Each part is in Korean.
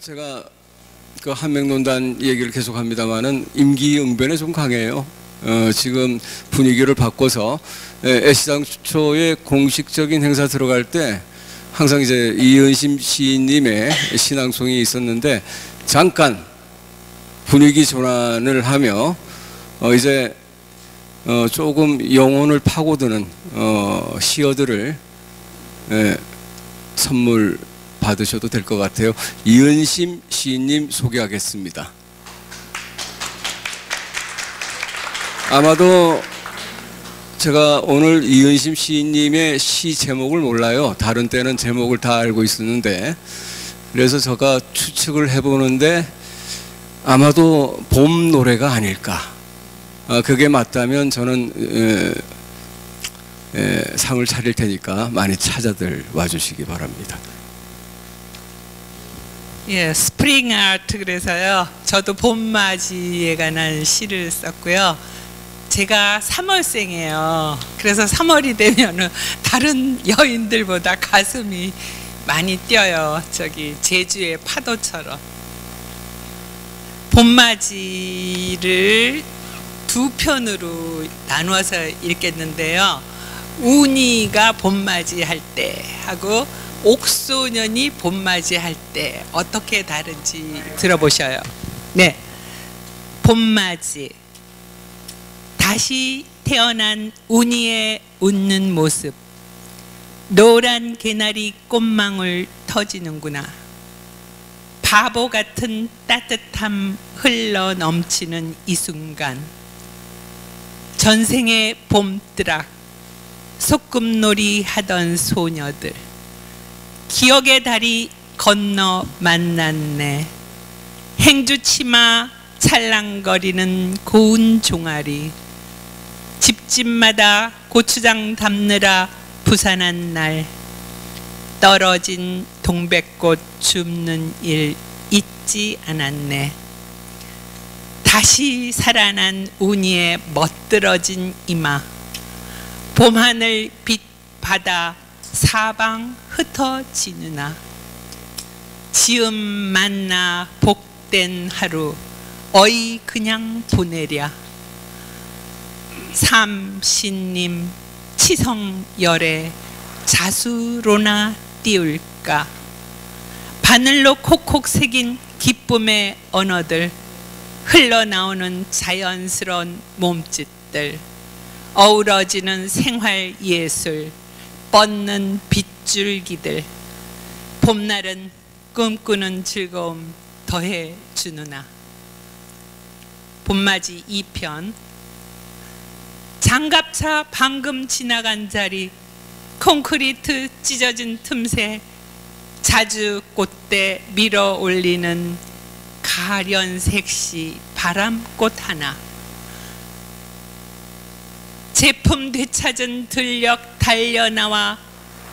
제가 그 한명논단 얘기를 계속합니다만은 임기응변에 좀 강해요. 어, 지금 분위기를 바꿔서 예, 애시당 초에 공식적인 행사 들어갈 때 항상 이제 이은심 시인님의 신앙송이 있었는데 잠깐 분위기 전환을 하며 어, 이제 어, 조금 영혼을 파고드는 어, 시어들을 예, 선물 받으셔도 될 것 같아요. 이은심 시인님 소개하겠습니다. 아마도 제가 오늘 이은심 시인님의 시 제목을 몰라요. 다른 때는 제목을 다 알고 있었는데 그래서 제가 추측을 해보는데 아마도 봄 노래가 아닐까. 아, 그게 맞다면 저는 에, 에, 상을 차릴 테니까 많이 찾아들 와주시기 바랍니다. 예, 스프링 아트 그래서요. 저도 봄맞이에 관한 시를 썼고요. 제가 3월생이에요. 그래서 3월이 되면은 다른 여인들보다 가슴이 많이 뛰어요. 저기 제주의 파도처럼. 봄맞이를 두 편으로 나누어서 읽겠는데요. 운이가 봄맞이 할 때 하고 옥소년이 봄맞이 할 때 어떻게 다른지 들어보셔요. 네. 봄맞이. 다시 태어난 운이의 웃는 모습. 노란 개나리 꽃망울 터지는구나. 바보 같은 따뜻함 흘러 넘치는 이 순간. 전생의 봄뜨락, 소꿉놀이 하던 소녀들. 기억의 다리 건너 만났네. 행주치마 찰랑거리는 고운 종아리. 집집마다 고추장 담느라 부산한 날. 떨어진 동백꽃 줍는 일 잊지 않았네. 다시 살아난 운이의 멋들어진 이마. 봄하늘 빛 바다 사방 흩어지느나 지음 만나 복된 하루 어이 그냥 보내랴. 삼신님 치성열에 자수로나 띄울까? 바늘로 콕콕 새긴 기쁨의 언어들 흘러나오는 자연스러운 몸짓들 어우러지는 생활 예술 뻗는 빗줄기들 봄날은 꿈꾸는 즐거움 더해 주느나 봄맞이 2편. 장갑차 방금 지나간 자리 콘크리트 찢어진 틈새 자주 꽃대 밀어 올리는 가련 색시 바람꽃 하나 제품 되찾은 들녘 달려나와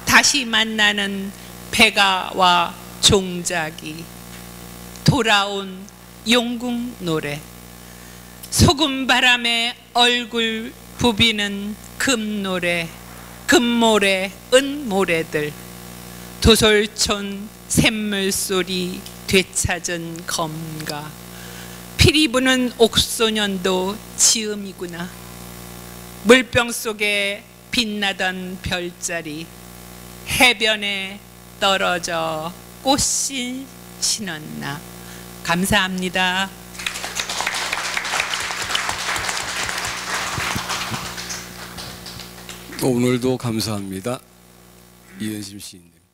다시 만나는 배가와 종자기. 돌아온 용궁 노래. 소금 바람에 얼굴 부비는 금노래 금모래 은모래들. 도솔촌 샘물소리 되찾은 검가. 피리 부는 옥소년도 지음이구나 물병 속에 빛나던 별자리 해변에 떨어져 꽃이 신었나 감사합니다. 오늘도 감사합니다. 이은심 시인님.